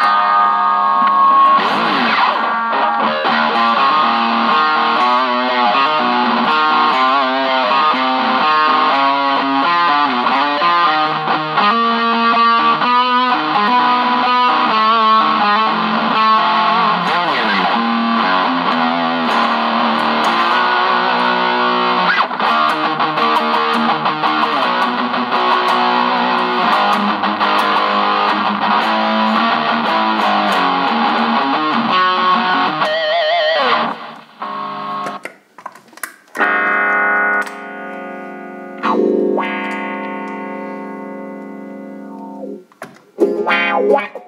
Ah! Uh. Wow.